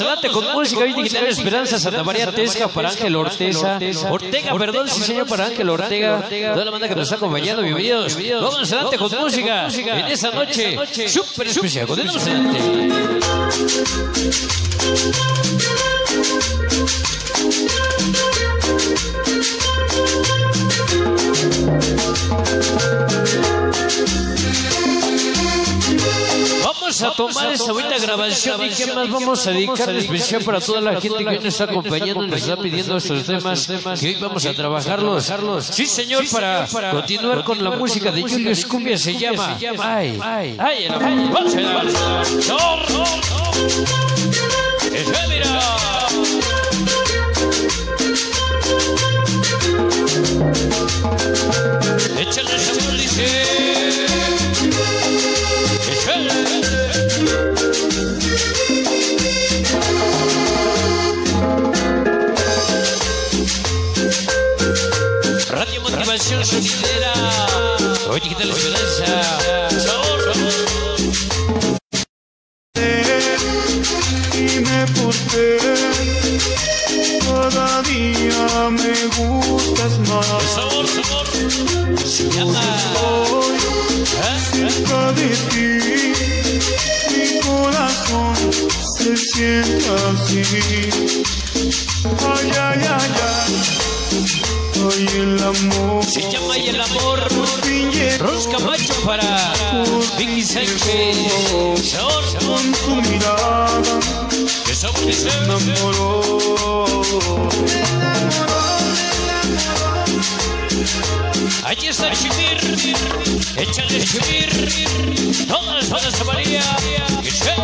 adelante con música digital Esperanza Santa María Tesca para Ángel Orteza. Ortega, perdón, sí señor, para Ángel Ortega. Toda la banda que nos está acompañando, bienvenidos. Vamos adelante con música en esta noche súper especial. Continuamos adelante. Vamos a tomar esta bonita grabación. y qué más vamos a dedicar especial para toda la gente que nos está acompañando y nos está pidiendo estos temas. que hoy vamos a trabajarlos. Sí, señor, para continuar con la música de Julio Cumbia se llama Ay, ay, ay, el Radio Motivación Solidera. Hoy Digital Esperanza. Sabor, Dime por qué cada día me gustas más. sabor, sabor. Se llama. Cerca de ti, mi corazón se siente así. Ay, ay, ay, ay, ay, el amor. Se llama Y el amor. Ros Camacho para Vicky Sánchez. Con tu mirada, Que sabor. enamoró. Allí está Chimir, échale Chimir, todas las bandas de María, que se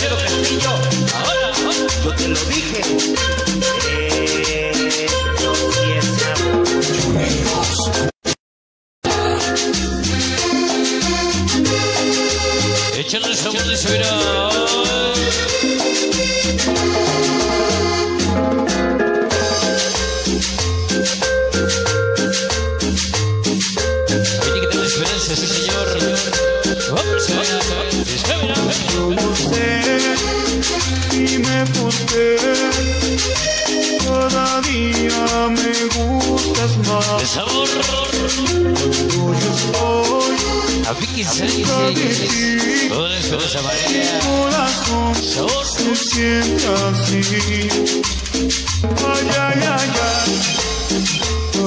Pero Castillo, Ahora, ahora. yo te lo dije. Sabor de esperanza, sí señor. Vamos a ver, espera. Yo lo sé, dime por qué cada día me gustas más. sabor Tuyo soy, a ti, Toda se siente así. Ay, ay, ay,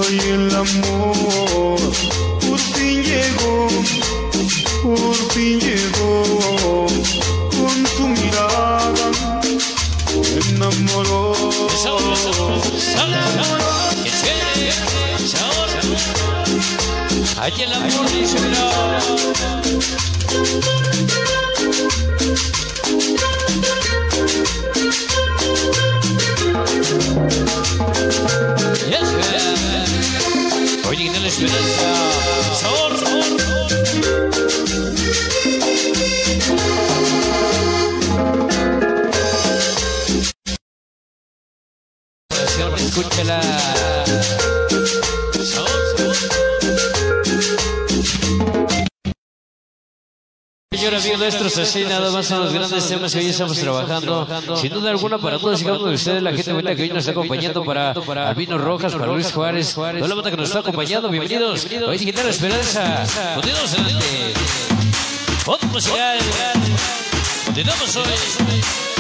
ay, el amor por fin llegó, por fin llegó, con tu mirada me enamoró. Allí el amor dice, Escúchala. Sabor, sabor. Señor amigo nuestros, así nada más son los grandes temas que hoy estamos trabajando. Sin duda alguna para todos y cada uno de ustedes, la gente buena que hoy nos está acompañando para Albino Rojas, para Luis Juárez, toda la banda que nos está acompañando, bienvenidos. Hoy Digital Esperanza. Continuamos adelante. Foto musical. Continuamos hoy.